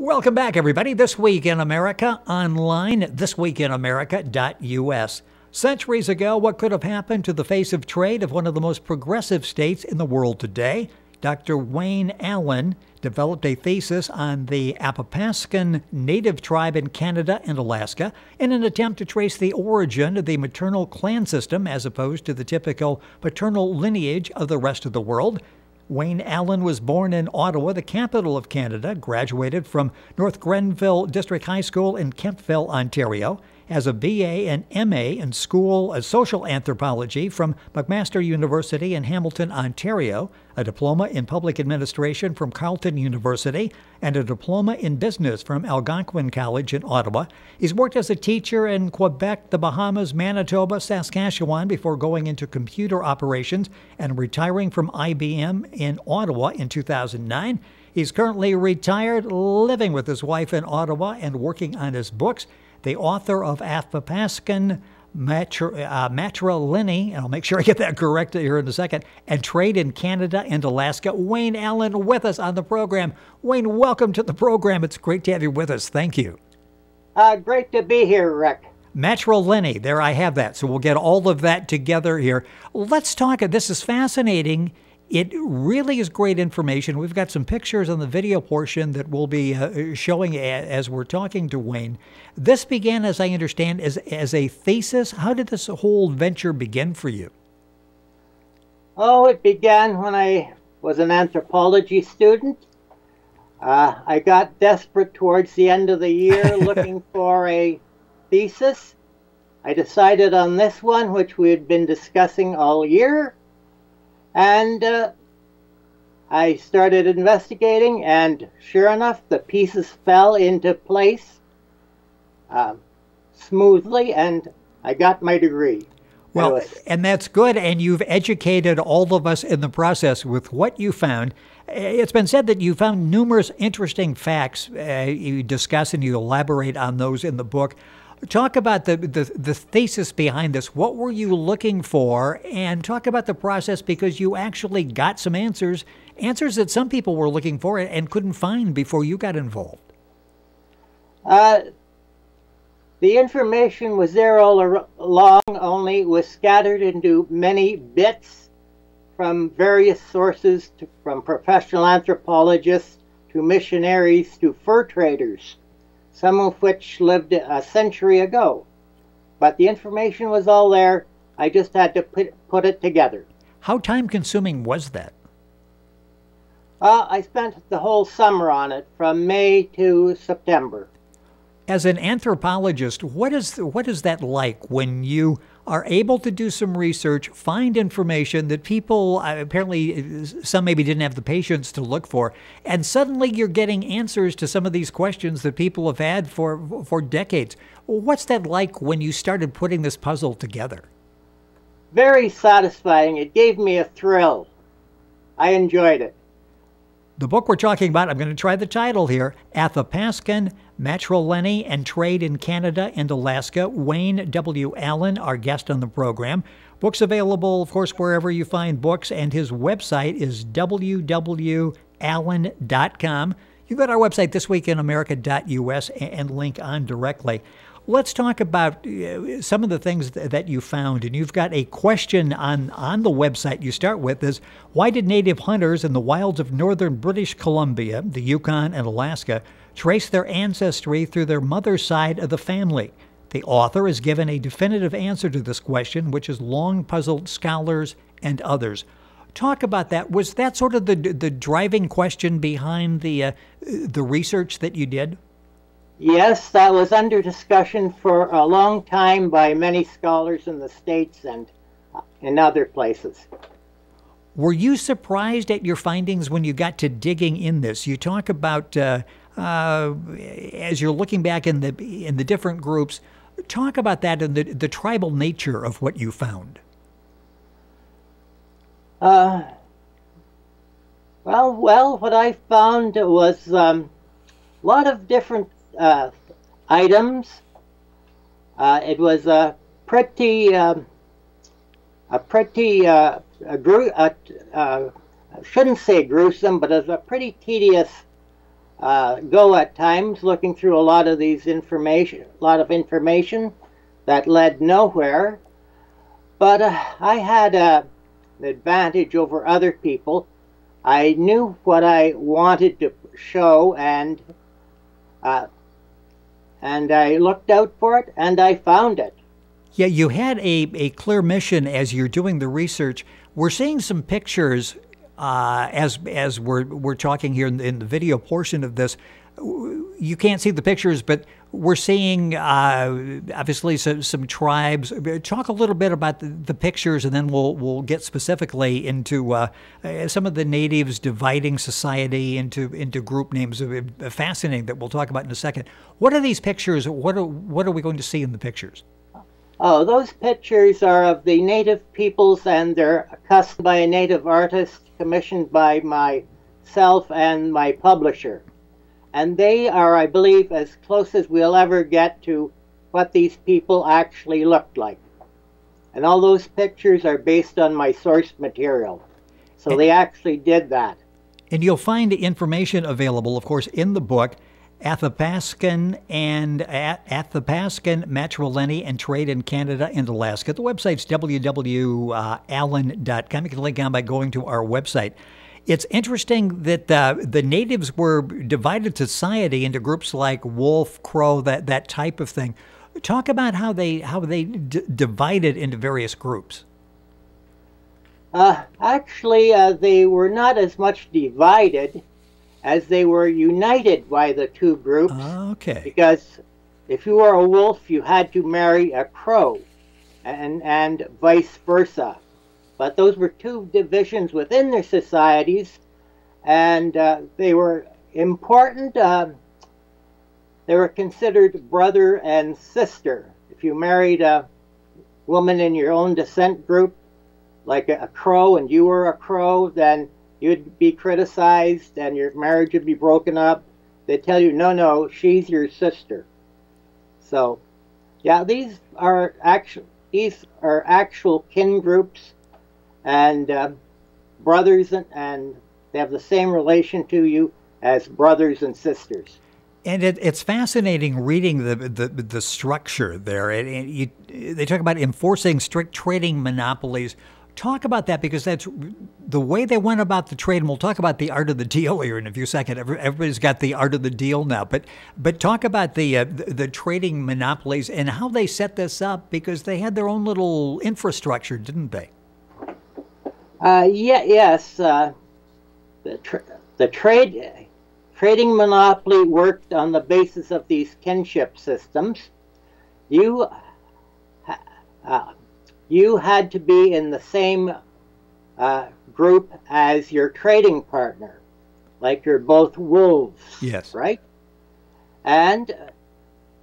Welcome back, everybody. This Week in America online, thisweekinamerica.us. Centuries ago, what could have happened to the face of trade of one of the most progressive states in the world today? Dr. Wayne Allen developed a thesis on the Athapaskan native tribe in Canada and Alaska in an attempt to trace the origin of the maternal clan system as opposed to the typical paternal lineage of the rest of the world. Wayne Allen was born in Ottawa, the capital of Canada, graduated from North Grenville District High School in Kemptville, Ontario, has a BA and MA in School of Social Anthropology from McMaster University in Hamilton, Ontario, a diploma in Public Administration from Carleton University, and a diploma in Business from Algonquin College in Ottawa. He's worked as a teacher in Quebec, the Bahamas, Manitoba, Saskatchewan before going into computer operations and retiring from IBM in Ottawa in 2009. He's currently retired, living with his wife in Ottawa and working on his books the author of Athapaskan Matri- uh, and I'll make sure I get that correct here in a second, and Trade in Canada and Alaska. Wayne Allen with us on the program. Wayne, welcome to the program. It's great to have you with us. Thank you. Uh, great to be here, Ric. Matrilineal, there I have that. So we'll get all of that together here. Let's talk. This is fascinating it really is great information. We've got some pictures on the video portion that we'll be uh, showing as we're talking to Wayne. This began, as I understand, as, as a thesis. How did this whole venture begin for you? Oh, it began when I was an anthropology student. Uh, I got desperate towards the end of the year looking for a thesis. I decided on this one, which we had been discussing all year and uh, I started investigating, and sure enough, the pieces fell into place uh, smoothly, and I got my degree. Well, and that's good. And you've educated all of us in the process with what you found. It's been said that you found numerous interesting facts. Uh, you discuss and you elaborate on those in the book. Talk about the, the, the thesis behind this. What were you looking for? And talk about the process because you actually got some answers, answers that some people were looking for and couldn't find before you got involved. Uh, the information was there all along, only was scattered into many bits from various sources, to, from professional anthropologists to missionaries to fur traders some of which lived a century ago. But the information was all there. I just had to put, put it together. How time consuming was that? Uh, I spent the whole summer on it, from May to September. As an anthropologist, what is what is that like when you are able to do some research, find information that people uh, apparently some maybe didn't have the patience to look for, and suddenly you're getting answers to some of these questions that people have had for for decades. What's that like when you started putting this puzzle together? Very satisfying. It gave me a thrill. I enjoyed it. The book we're talking about, I'm going to try the title here Athapaskan Matrilineal and Trade in Canada and Alaska. Wayne W. Allen, our guest on the program. Books available, of course, wherever you find books, and his website is www.allen.com. You go to our website, thisweekinamerica.us, and link on directly. Let's talk about uh, some of the things that you found. And you've got a question on, on the website you start with is why did native hunters in the wilds of northern British Columbia, the Yukon, and Alaska trace their ancestry through their mother's side of the family. The author has given a definitive answer to this question, which has long puzzled scholars and others. Talk about that. Was that sort of the the driving question behind the uh, the research that you did? Yes, that was under discussion for a long time by many scholars in the states and in other places. Were you surprised at your findings when you got to digging in this? You talk about uh, uh, as you're looking back in the in the different groups, talk about that and the the tribal nature of what you found. Uh, well, well, what I found was um, a lot of different uh, items. Uh, it was a pretty, um, a pretty, uh, a gru- uh, shouldn't say gruesome, but it was a pretty tedious uh, go at times looking through a lot of these information, a lot of information that led nowhere. But uh, I had uh, an advantage over other people. I knew what I wanted to show, and uh, and I looked out for it, and I found it. Yeah, you had a, a clear mission as you're doing the research. We're seeing some pictures uh, as as we're we're talking here in the, in the, video portion of this. You can't see the pictures, but we're seeing uh, obviously some, some, tribes. Talk a little bit about the, the, pictures, and then we'll we'll get specifically into uh, some of the natives dividing society into into group names. Fascinating that we'll talk about in a second. What are these pictures? What are what are we going to see in the pictures? Oh, those pictures are of the native peoples, and they're cast by a native artist commissioned by myself and my publisher. And they are, I believe, as close as we'll ever get to what these people actually looked like. And all those pictures are based on my source material. So and, they actually did that. And you'll find the information available, of course, in the book. Athapaskan and Athapaskan Matrilineal and Trade in Canada and Alaska. The website's www.allen.com. You can link on by going to our website. It's interesting that uh, the natives were divided society into groups like wolf, crow, that, that type of thing. Talk about how they how they divided into various groups. Uh, actually, uh, they were not as much divided as they were united by the two groups. Okay. Because if you were a wolf, you had to marry a crow, and and vice versa. But those were two divisions within their societies, and uh, they were important. Uh, they were considered brother and sister. If you married a woman in your own descent group, like a, a crow, and you were a crow, then you'd be criticized and your marriage would be broken up. They tell you, no, no, she's your sister. So, yeah, these are actual these are actual kin groups, and uh, brothers, and, and they have the same relation to you as brothers and sisters. And it, it's fascinating reading the the, the structure there. And you, they talk about enforcing strict trading monopolies Talk about that because that's the way they went about the trade. And we'll talk about the art of the deal here in a few seconds. Everybody's got the art of the deal now, but but talk about the uh, the, trading monopolies and how they set this up because they had their own little infrastructure, didn't they? Uh, yeah, yes. Uh, the tra- the trade trading monopoly worked on the basis of these kinship systems. You uh, you had to be in the same uh, group as your trading partner, like you're both wolves. Yes. Right? And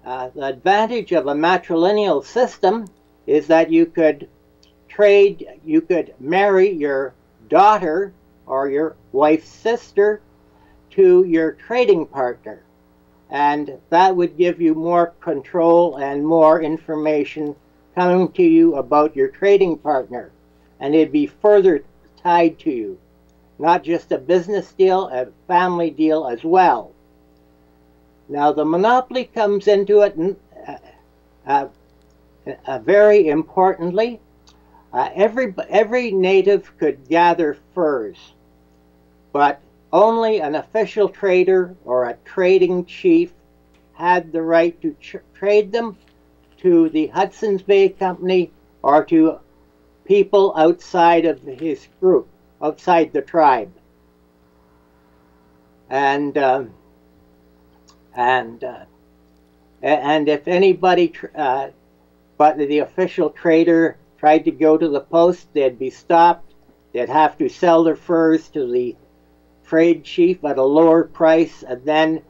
uh, the advantage of a matrilineal system is that you could trade, you could marry your daughter or your wife's sister to your trading partner. And that would give you more control and more information coming to you about your trading partner, and it'd be further tied to you. Not just a business deal, a family deal as well. Now, the monopoly comes into it uh, uh, uh, very importantly. Uh, every, every native could gather furs, but only an official trader or a trading chief had the right to trade them to the Hudson's Bay Company or to people outside of his group, outside the tribe. And um, and uh, and if anybody, uh, but the official trader tried to go to the post, they'd be stopped. They'd have to sell their furs to the trade chief at a lower price, and then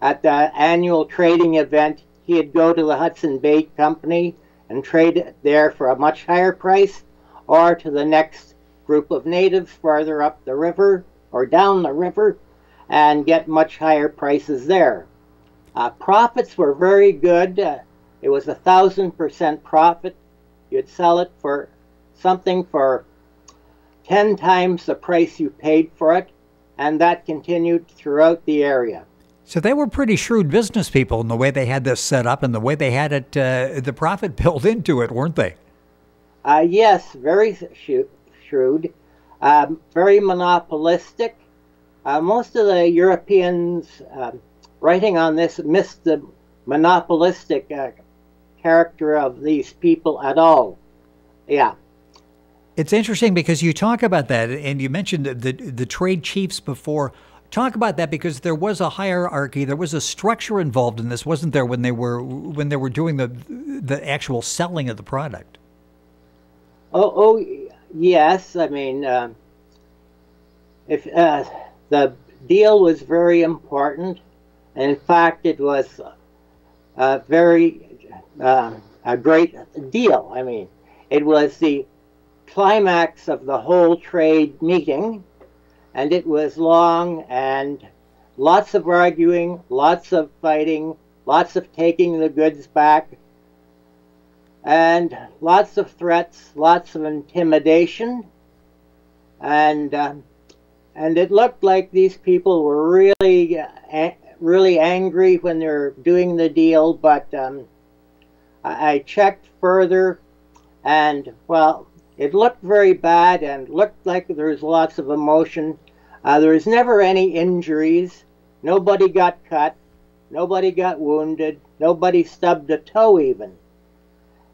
at the annual trading event, he'd go to the Hudson Bay Company and trade it there for a much higher price, or to the next group of natives farther up the river or down the river and get much higher prices there. Uh, profits were very good. Uh, it was a thousand percent profit. You'd sell it for something for 10 times the price you paid for it, and that continued throughout the area. So they were pretty shrewd business people in the way they had this set up and the way they had it, uh, the profit built into it, weren't they? Uh, yes, very shrewd, um, very monopolistic. Uh, most of the Europeans um, writing on this missed the monopolistic uh, character of these people at all. Yeah. It's interesting because you talk about that, and you mentioned the, the, the trade chiefs before. Talk about that because there was a hierarchy, there was a structure involved in this, wasn't there? When they were when they were doing the the actual selling of the product. Oh, oh yes. I mean, uh, if uh, the deal was very important, in fact, it was a very uh, a great deal. I mean, it was the climax of the whole trade meeting, and it was long and lots of arguing, lots of fighting, lots of taking the goods back, and lots of threats, lots of intimidation, and uh, and it looked like these people were really, uh, really angry when they're doing the deal. But um, I, I checked further, and well, it looked very bad and looked like there was lots of emotion. Uh, there was never any injuries. Nobody got cut. Nobody got wounded. Nobody stubbed a toe even.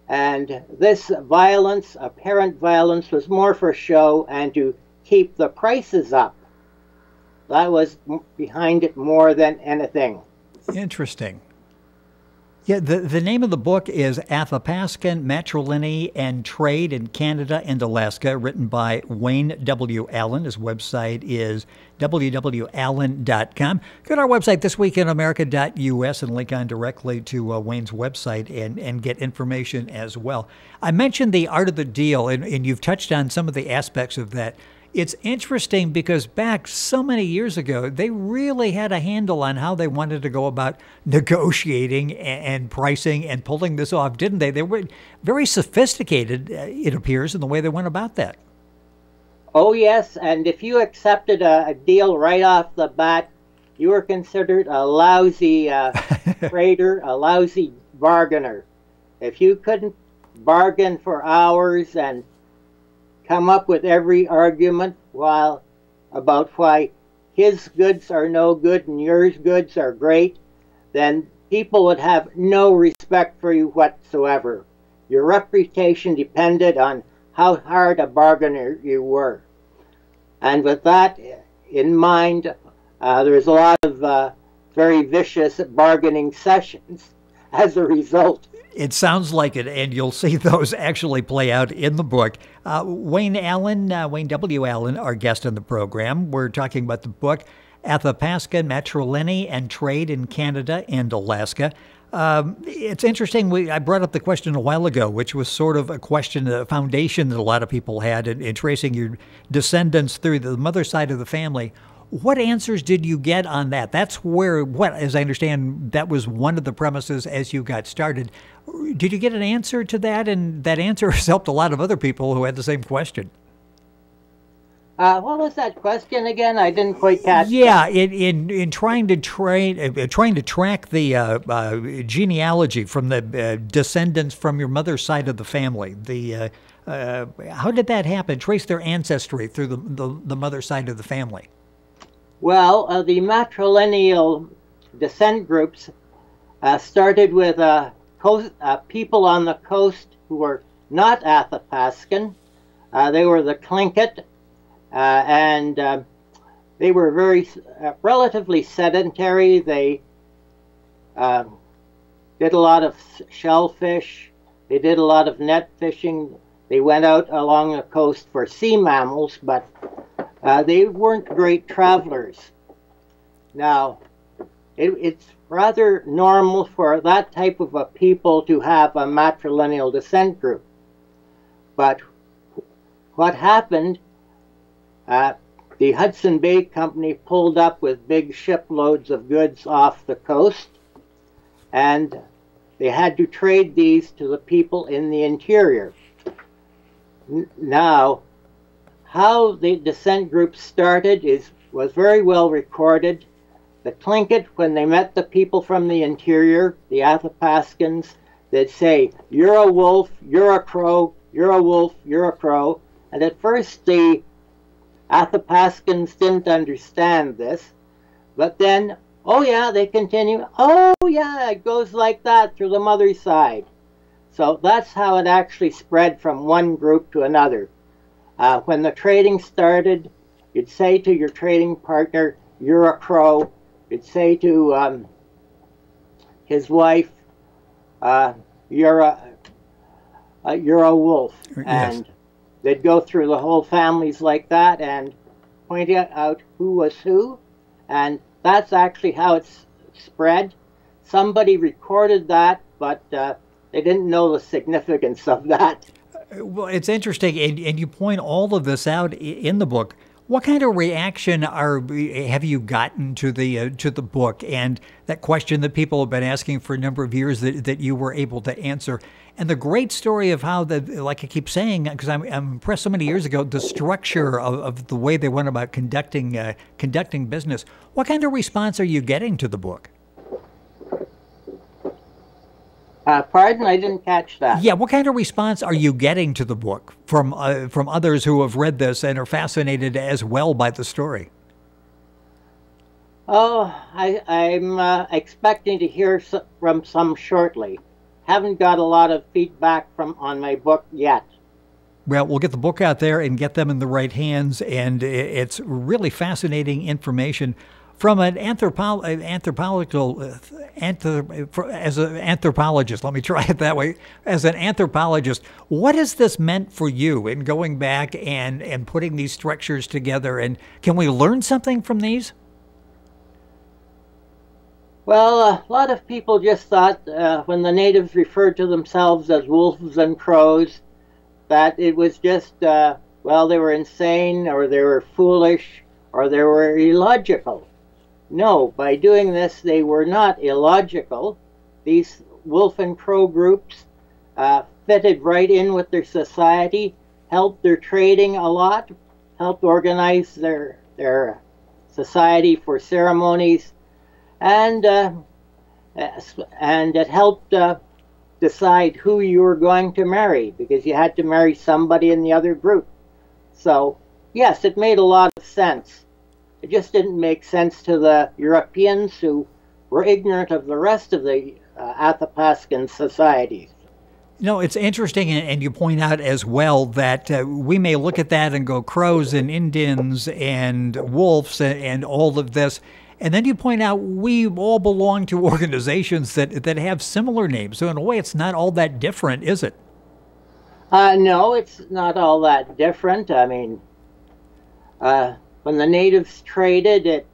And this violence, apparent violence, was more for show and to keep the prices up. That was behind it more than anything. Interesting. Yeah, the, the name of the book is Athapaskan, Matrilineal, and Trade in Canada and Alaska, written by Wayne W. Allen. His website is www.allen.com. Go to our website, thisweekinamerica.us, and link on directly to uh, Wayne's website and, and get information as well. I mentioned the art of the deal, and, and you've touched on some of the aspects of that it's interesting because back so many years ago, they really had a handle on how they wanted to go about negotiating and, pricing and pulling this off, didn't they? They were very sophisticated, uh, it appears, in the way they went about that. Oh, yes. And if you accepted a, a deal right off the bat, you were considered a lousy uh, trader, a lousy bargainer. If you couldn't bargain for hours and come up with every argument while about why his goods are no good and yours goods are great, then people would have no respect for you whatsoever. Your reputation depended on how hard a bargainer you were. And with that in mind, uh, there's a lot of uh, very vicious bargaining sessions as a result. It sounds like it, and you'll see those actually play out in the book. Uh, Wayne Allen, uh, Wayne W. Allen, our guest on the program. We're talking about the book Athapaskan, Matrilineal, and Trade in Canada and Alaska. Um, it's interesting. We, I brought up the question a while ago, which was sort of a question, a foundation that a lot of people had in, in tracing your descendants through the mother side of the family. What answers did you get on that? That's where, what, as I understand, that was one of the premises as you got started. Did you get an answer to that? And that answer has helped a lot of other people who had the same question. Uh, what was that question again? I didn't quite catch. Yeah, in, in in trying to train, uh, trying to track the uh, uh genealogy from the uh, descendants from your mother's side of the family. The uh, how did that happen? Trace their ancestry through the the, the mother side of the family. Well, uh, the matrilineal descent groups uh, started with uh, coast, uh, people on the coast who were not Athapaskan. Uh, they were the Tlingit, uh, and they were very relatively sedentary. They did a lot of shellfish. They did a lot of net fishing. They went out along the coast for sea mammals, but uh, they weren't great travelers. Now, it, it's rather normal for that type of a people to have a matrilineal descent group. But what happened, uh, the Hudson Bay Company pulled up with big shiploads of goods off the coast, and they had to trade these to the people in the interior. N now, how the descent group started is was very well recorded. the Tlingit, when they met the people from the interior, the Athapaskans, they'd say, You're a wolf, you're a crow, you're a wolf, you're a crow. And at first, the Athapaskans didn't understand this, but then, oh yeah, they continue, oh yeah, it goes like that through the mother's side. So that's how it actually spread from one group to another. Uh, when the trading started, you'd say to your trading partner, You're a crow. You'd say to um, his wife, uh, You're a uh, you're a wolf. Yes. And they'd go through the whole families like that and point out who was who. And that's actually how it's spread. Somebody recorded that, but uh, they didn't know the significance of that. Well, it's interesting, and, and you point all of this out in the book. What kind of reaction are have you gotten to the uh, to the book and that question that people have been asking for a number of years that, that you were able to answer, and the great story of how the like I keep saying because I'm, I'm impressed so many years ago the structure of, of the way they went about conducting uh, conducting business. What kind of response are you getting to the book? Uh, pardon, I didn't catch that. Yeah, what kind of response are you getting to the book from uh, from others who have read this and are fascinated as well by the story? Oh, I, I'm uh, expecting to hear from some shortly. Haven't got a lot of feedback from on my book yet. Well, we'll get the book out there and get them in the right hands, and it's really fascinating information from an anthropo- anthropological uh, anthrop- as an anthropologist. Let me try it that way. As an anthropologist, what has this meant for you in going back and and putting these structures together? And can we learn something from these? Well, a lot of people just thought uh, when the natives referred to themselves as wolves and crows that it was just, uh, well, they were insane or they were foolish or they were illogical. No, by doing this, they were not illogical. These wolf and crow groups uh, fitted right in with their society, helped their trading a lot, helped organize their, their society for ceremonies and uh, and it helped uh, decide who you were going to marry because you had to marry somebody in the other group. So yes, it made a lot of sense. It just didn't make sense to the Europeans who were ignorant of the rest of the uh, Athapaskan societies. No, it's interesting, and and you point out as well that uh, we may look at that and go crows and Indians and wolves and, and all of this, and then you point out we all belong to organizations that that have similar names. So in a way, it's not all that different, is it? Uh, no, it's not all that different. I mean, uh, when the natives traded, it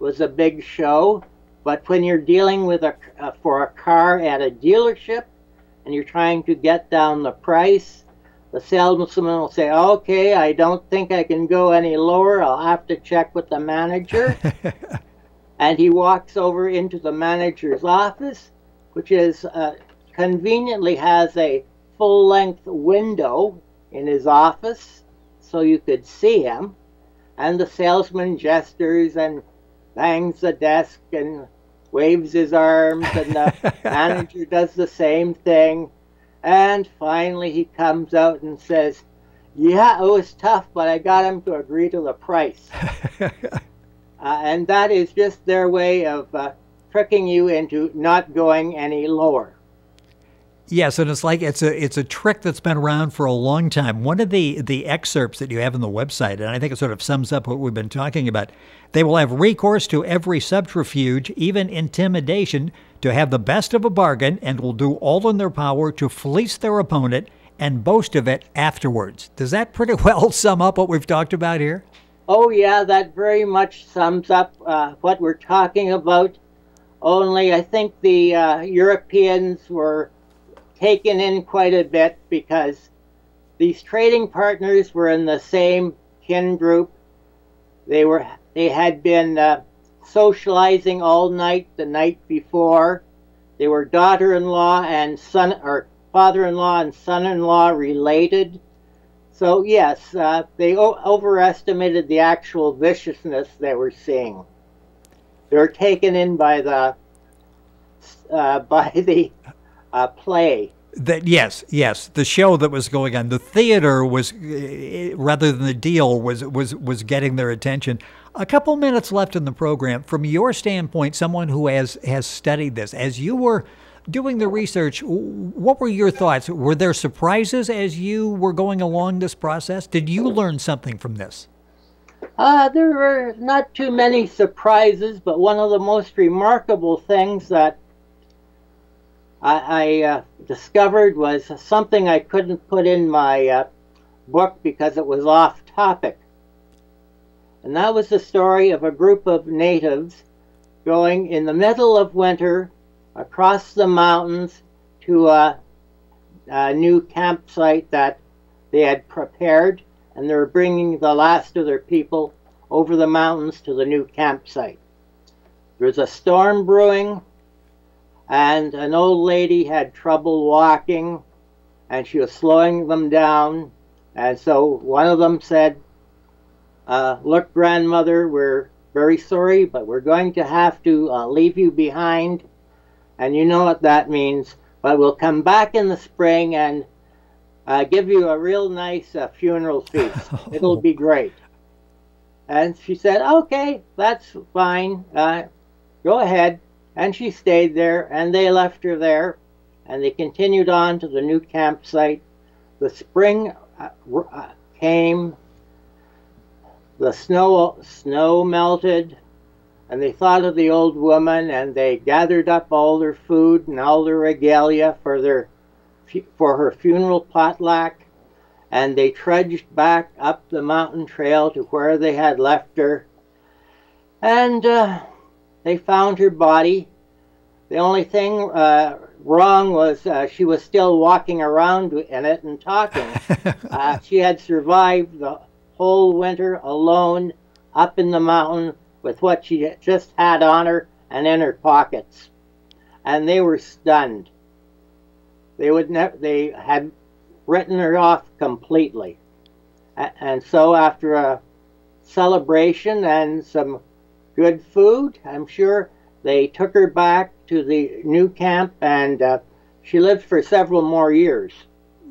was a big show. But when you're dealing with a uh, for a car at a dealership, and you're trying to get down the price, the salesman will say, "Okay, I don't think I can go any lower. I'll have to check with the manager." and he walks over into the manager's office, which is uh, conveniently has a full length window in his office so you could see him. And the salesman gestures and bangs the desk and waves his arms, and the manager does the same thing. And finally, he comes out and says, Yeah, it was tough, but I got him to agree to the price. uh, and that is just their way of uh, tricking you into not going any lower. Yes, and it's like it's a it's a trick that's been around for a long time. One of the the excerpts that you have on the website, and I think it sort of sums up what we've been talking about. They will have recourse to every subterfuge, even intimidation, to have the best of a bargain, and will do all in their power to fleece their opponent and boast of it afterwards. Does that pretty well sum up what we've talked about here? Oh, yeah, that very much sums up uh, what we're talking about. Only I think the uh, Europeans were taken in quite a bit because these trading partners were in the same kin group. They were they had been uh, socializing all night the night before. They were daughter-in-law and son or father-in-law and son-in-law related. So yes, uh, they overestimated the actual viciousness they were seeing. They're taken in by the uh, by the uh, play. That yes, yes, the show that was going on, the theater was uh, rather than the deal was was was getting their attention. A couple minutes left in the program. From your standpoint, someone who has has studied this, as you were doing the research, what were your thoughts? Were there surprises as you were going along this process? Did you learn something from this? Uh, there were not too many surprises, but one of the most remarkable things that I, I uh, discovered was something I couldn't put in my uh, book because it was off topic. And that was the story of a group of natives going in the middle of winter across the mountains to a, a new campsite that they had prepared, and they were bringing the last of their people over the mountains to the new campsite. There was a storm brewing, and an old lady had trouble walking, and she was slowing them down. And so one of them said, uh, Look, grandmother, we're very sorry, but we're going to have to uh, leave you behind and you know what that means. But we'll come back in the spring and uh, give you a real nice uh, funeral feast. It'll be great. And she said, okay, that's fine. Uh, go ahead. And she stayed there, and they left her there, and they continued on to the new campsite. The spring uh, uh, came, the snow, snow melted, and they thought of the old woman and they gathered up all their food and all their regalia for their for her funeral potluck and they trudged back up the mountain trail to where they had left her and uh, they found her body the only thing uh, wrong was uh, she was still walking around in it and talking uh, she had survived the whole winter alone up in the mountain with what she just had on her and in her pockets. And they were stunned. They would ne- they had written her off completely. A- and so after a celebration and some good food, I'm sure they took her back to the new camp and uh, she lived for several more years.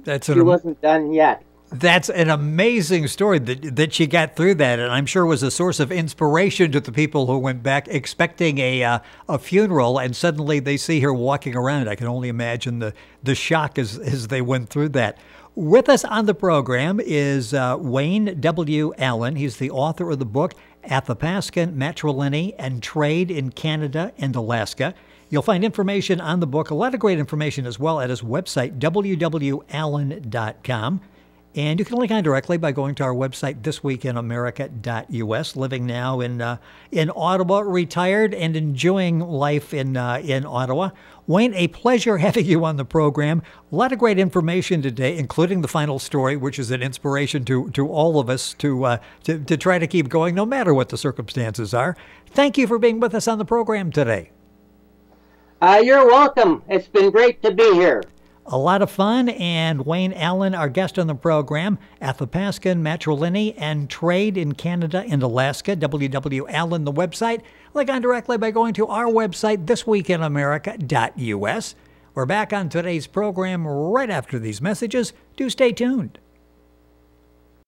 That's she wasn't done yet. That's an amazing story that that she got through that, and I'm sure was a source of inspiration to the people who went back expecting a uh, a funeral, and suddenly they see her walking around. I can only imagine the the shock as as they went through that. With us on the program is uh, Wayne W. Allen. He's the author of the book Athapaskan Matrilineal and Trade in Canada and Alaska. You'll find information on the book, a lot of great information as well, at his website, www.allen.com. And you can link on directly by going to our website, thisweekinamerica.us. Living now in uh, in Ottawa, retired and enjoying life in uh, in Ottawa. Wayne, a pleasure having you on the program. A lot of great information today, including the final story, which is an inspiration to to all of us to uh, to, to try to keep going, no matter what the circumstances are. Thank you for being with us on the program today. Uh, you're welcome. It's been great to be here a lot of fun. And Wayne Allen, our guest on the program, Athapaskan Matrilineal and Trade in Canada and Alaska. W.W. Allen, the website. Link on directly by going to our website, thisweekinamerica.us. We're back on today's program right after these messages. Do stay tuned.